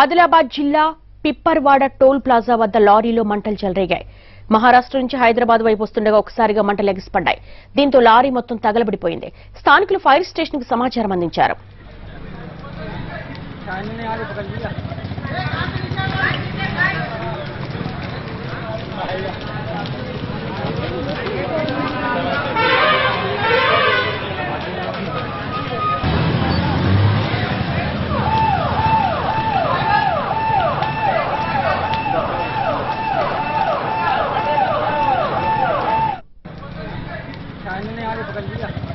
ఆదిలాబాద్ జిల్లా పిప్పర్వాడ toll plaza వద్ద లారీలో మంటలు చెలరేగాయి. మహారాష్ట్ర నుంచి హైదరాబాద్ వైపు వస్తుండగా ఒకసారిగా మంటలు ఎగిసిపడ్డాయి. దీంతో లారీ మొత్తం తగలబడిపోయింది. స్థానికులు ఫైర్ స్టేషన్కు సమాచారం అందించారు. પકડી લીધા